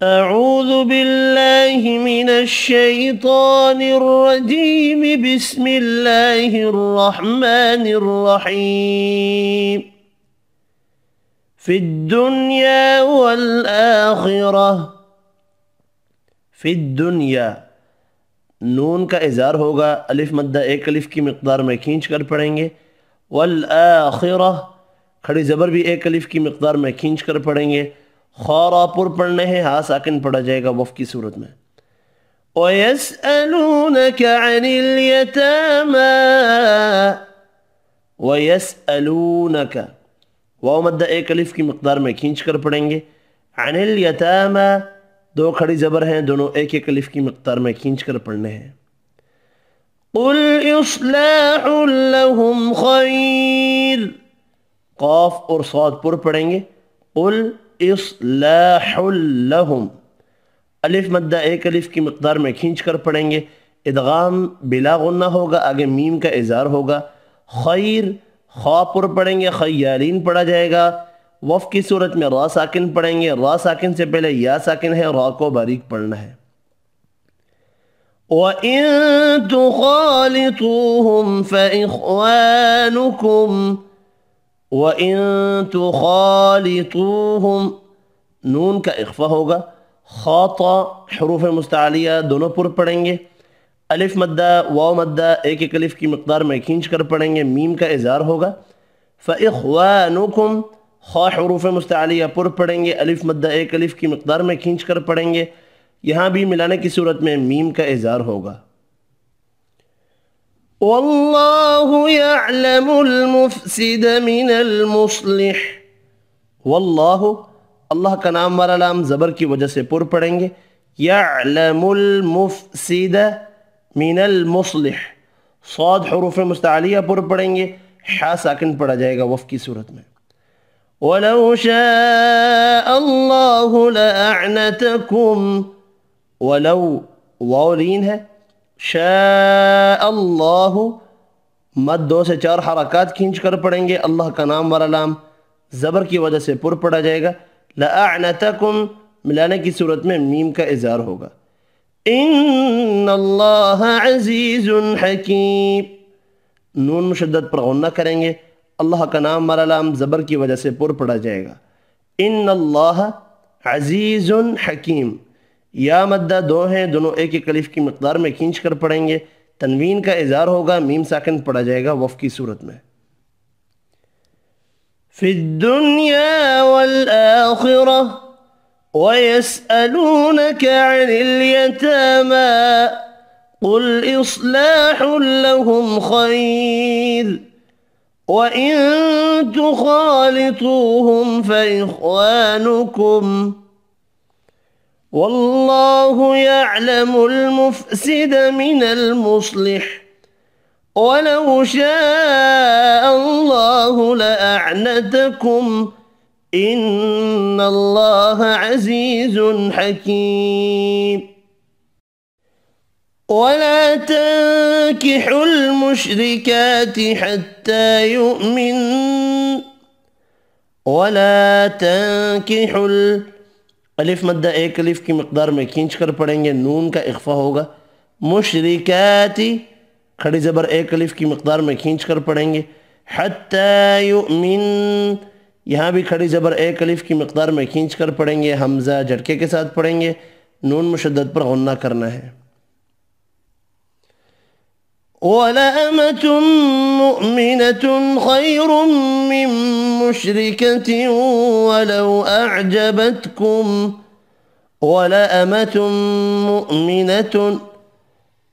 أعوذ بالله من الشيطان الرجيم بسم الله الرحمن الرحيم في الدنيا والآخرة فی الدنیا۔ نون کا اظہار ہوگا، الف مدہ ایک، الف کی مقدار میں کھینچ کر پڑھیں گے۔ والآخرہ، کھڑی زبر بھی ایک، الف کی مقدار میں کھینچ کر پڑھیں گے۔ خورا پر پڑھنے ہیں ہاں ساکن پڑھا جائے گا وف کی صورت میں۔ وَيَسْأَلُونَكَ عَنِ الْيَتَامَى۔ وَيَسْأَلُونَكَ، واو مدہ ایک، الف کی مقدار میں کھینچ کر پڑھیں گے۔ عن الیتامہ دو کھڑی زبر ہیں، دونوں ایک ایک الف کی مقدار میں کھینچ کر پڑھنے ہیں۔ قل اصلاح لهم خیر قاف اور صاد پر پڑھیں گے۔ قل اصلاح لهم۔ الف مدہ ایک الف کی مقدار میں کھینچ کر پڑھیں گے۔ ادغام بلا غنہ ہوگا، آگے میم کا اظہار ہوگا۔ خیر خواہ پر پڑھیں گے خیالین پڑھا جائے گا۔ وف کی صورت میں را ساکن پڑھیں گے۔ را ساکن سے پہلے یا ساکن ہے، را کو باریک پڑھنا ہے۔ وَإِن تُخَالِطُوهُمْ فَإِخْوَانُكُمْ، وَإِن تُخَالِطُوهُمْ، نون کا اخفا ہوگا۔ خاطا حروف مستعلیہ دونوں پر پڑھیں گے۔ الف مدہ، واو مدہ، ایک ایک الف کی مقدار میں کھینچ کر پڑھیں گے۔ میم کا اظہار ہوگا۔ فَإِخْوَانُكُمْ خواہ حروف مستعلیہ پر پڑھیں گے، الف مدہ ایک الف کی مقدار میں کھینچ کر پڑھیں گے، یہاں بھی ملانے کی صورت میں میم کا اظہار ہوگا۔ واللہ یعلم المفسد من المصلح۔ واللہ، اللہ کا نام والا لام زبر کی وجہ سے پر پڑھیں گے۔ یعلم المفسد من المصلح۔ صاد حروف مستعلیہ پر پڑھیں گے، حا ساکن پڑھا جائے گا وف کی صورت میں۔ وَلَوْ شَاءَ اللَّهُ لَأَعْنَتَكُمْ. وَلَوْ واولین ہے. شَاءَ اللَّهُ مد دو سے چار حرکات کھینچ کر پڑھیں گے. اللہ کا نام والا لام زبر کی وجہ سے پر پڑھا جائے گا. لَأَعْنَتَكُمْ ملانے کی صورت میں میم کا اظہار ہوگا. ان اللہ عزیز حکیم. نون مشدد پر غنہ کریں گے. اللہ کا نام مرلام زبر کی وجہ سے پر پڑا جائے گا۔ ان اللہ عزیز حکیم۔ یا مدہ دو ہیں، دونوں ایک ایک الف کی مقدار میں کھینچ کر پڑھیں گے۔ تنوین کا اظہار ہوگا، میم ساکن پڑھا جائے گا وف کی صورت میں۔ فی الدنیا والآخرہ وَيَسْأَلُونَكَ عَنِ الْيَتَامَى قُلْ إِصْلَاحٌ لَهُمْ خَيْرٌ وَإِن تُخَالِطُوهُمْ فَإِخْوَانُكُمْ وَاللَّهُ يَعْلَمُ الْمُفْسِدَ مِنَ الْمُصْلِحِ وَلَوْ شَاءَ اللَّهُ لَأَعْنَتَكُمْ إِنَّ اللَّهَ عَزِيزٌ حَكِيمٌ ولا تنكحوا المشركات حتى يؤمن. ولا تنكحوا الف مدہ ایک الف کی مقدار میں کھینچ کر پڑھیں گے، نون کا اخفا ہوگا. مشرکاتی کھڑی زبر ایک الف کی مقدار میں کھینچ کر پڑھیں گے. حتی یؤمن یہاں بھی کھڑی زبر ایک الف کی مقدار میں کھینچ کر پڑھیں گے. حمزہ جھٹکے کے ساتھ پڑھیں گے. نون مشدد پر غنہ کرنا ہے. ولأمة مؤمنة خير من مشركة ولو أعجبتكم ولأمة مؤمنة.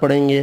من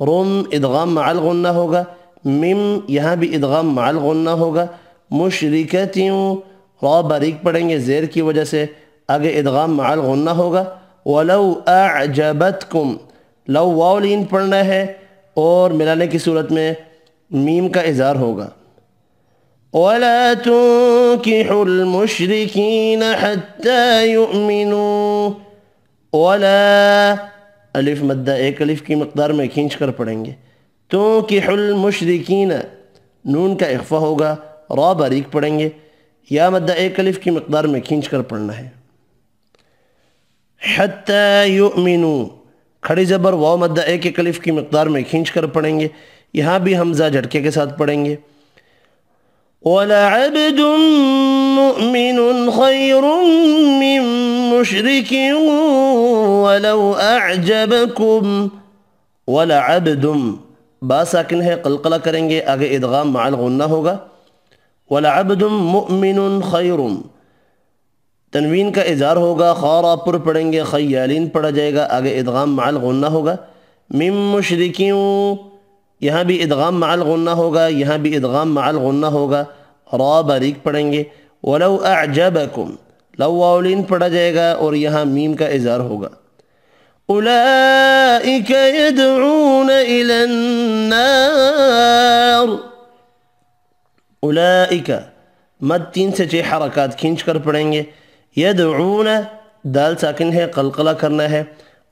رم ادغام مع الغنہ ہوگا مم یہاں بھی ادغام مع الغنہ ہوگا۔ مشرکتیوں را باریک پڑھیں گے زیر کی وجہ سے آگے ادغام مع الغنہ ہوگا۔ وَلَوْ أَعْجَبَتْكُمْ، لو واولین پڑھنا ہے اور ملانے کی صورت میں میم کا اظہار ہوگا۔ وَلَا تُنْكِحُ الْمُشْرِكِينَ حَتَّى يُؤْمِنُوا۔ وَلَا، الف مدہ ایک الف کی مقدار میں کھینچ کر پڑھیں گے۔ تو تُنْكِحُ الْمُشْرِكِينَ نون کا اخفا ہوگا، را باریک پڑھیں گے۔ یا مدہ ایک الف کی مقدار میں کھینچ کر پڑھنا ہے۔ حَتَّى يُؤْمِنُوا کھڑی زبر واو مدہ ایک ایک الف کی مقدار میں کھینچ کر پڑھیں گے۔ یہاں بھی حمزہ جھٹکے کے ساتھ پڑھیں گے۔ وَلَعَبْدٌ مُؤْمِنٌ خَيْرٌ مِّن مُشْرِكٍ وَلَوْ أَعْجَبَكُمْ۔ وَلَعَبْدٌ با ساکن ہے، قلقلہ کریں گے، آگے ادغام مع الغنہ ہوگا۔ وَلَعَبْدٌ مُؤْمِنٌ خَيْرٌ۔ تنوین کا اظہار ہوگا خورا پر پڑھیں گے، خیالین پڑھا جائے گا، آگے ادغام مع الغنہ ہوگا۔ مم مشرکیوں یہاں بھی ادغام مع الغنہ ہوگا، یہاں بھی ادغام مع الغنہ ہوگا۔ را باریک پڑھیں گے۔ ولو اعجبکم لو واولین پڑھا جائے گا اور یہاں میم کا اظہار ہوگا۔ أولئك يدعون إلى النار. اولئک مد تین سے چھ حرکات کھینچ کر پڑھیں گے. یدعون دال ساکن ہے، قلقلہ کرنا ہے.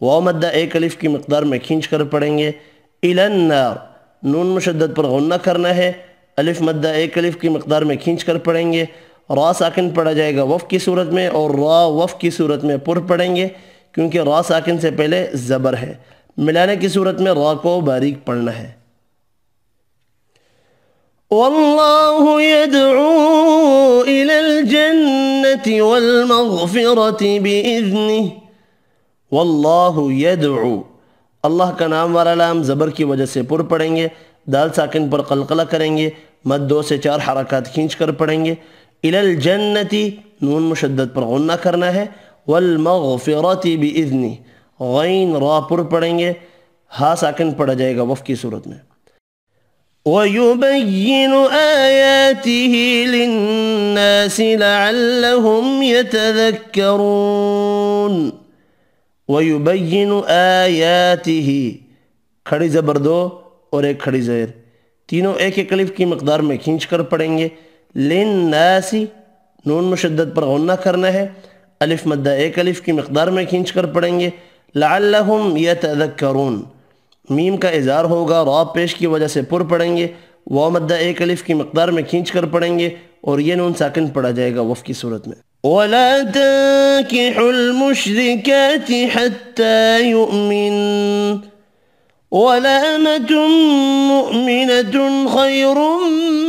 واو مدہ ایک الف کی مقدار میں کھینچ کر پڑھیں گے. الى النار، نون مشدد پر غنہ کرنا ہے. الف مدہ ایک الف کی مقدار میں کھینچ کر پڑھیں گے. را ساکن پڑھا جائے گا وف کی صورت میں اور را وف کی صورت میں پر پڑھیں گے. کیونکہ را ساکن سے پہلے زبر ہے۔ ملانے کی صورت میں را کو باریک پڑھنا ہے۔ والله يدعو إلى الجنة والمغفرة بإذنه واللہ یدعو۔ اللہ کا نام والا لام زبر کی وجہ سے پر پڑھیں گے، دال ساکن پر قلقلہ کریں گے، مد دو سے چار حرکات کھینچ کر پڑھیں گے۔ الى الجنتی، نون مشدد پر غنہ کرنا ہے۔ والمغفرت بإذنی غین را پر پڑھیں گے، ہا ساکن پڑھا جائے گا وف کی صورت میں۔ ويبين آياته للناس لعلهم يتذكرون۔ وَيُبَيِّنُ آيَاتِهِ۔ کھڑی زبر دو اور ایک کھڑی زیر تینوں ایک ایک الف کی مقدار میں کھینچ کر پڑھیں گے۔ لِلنَّاسِ، نون مشدد پر غنہ کرنا ہے۔ الف مدہ ایک الف کی مقدار میں کھینچ کر پڑھیں گے۔ لَعَلَّهُمْ يَتَذَكَّرُونَ میم کا اظہار ہوگا را پیش کی وجہ سے پر پڑھیں گے۔ واو مدہ ایک الف کی مقدار میں کھینچ کر پڑھیں گے اور یہ نون ساکن پڑھا جائے گا وف کی صورت میں۔ ولا تنكحوا المشركات حتى يؤمن۔ ولامة مؤمنة خير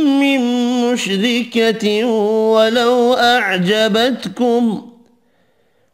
من مشركة ولو أعجبتكم۔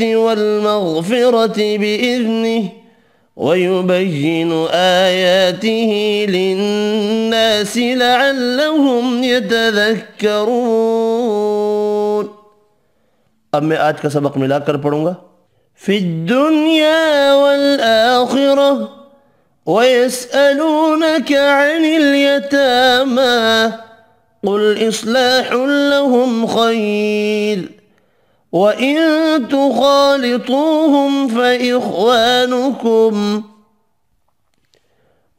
والمغفرة بإذنه ويبين آياته للناس لعلهم يتذكرون. اب میں آج کا سبق ملا کر پڑھوں گا. في الدنيا والآخرة ويسألونك عن اليتامى قل إصلاح لهم خير. وإن تخالطوهم فإخوانكم.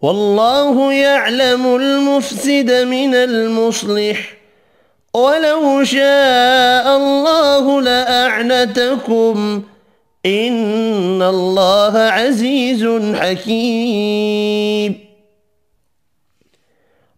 والله يعلم المفسد من المصلح. ولو شاء الله لأعنتكم. إن الله عزيز حكيم.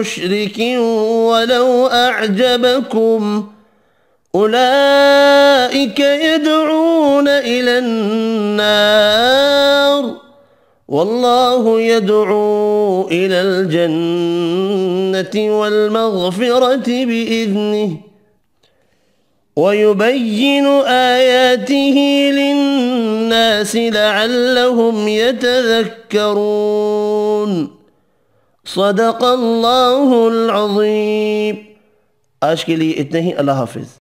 مشرك ولو أعجبكم. أولئك يدعون إلى النار. والله يدعو إلى الجنة والمغفرة بإذنه. ويبين آياته للناس لعلهم يتذكرون. صدق الله العظيم. آج کے لیے اتنے ہی حافظ.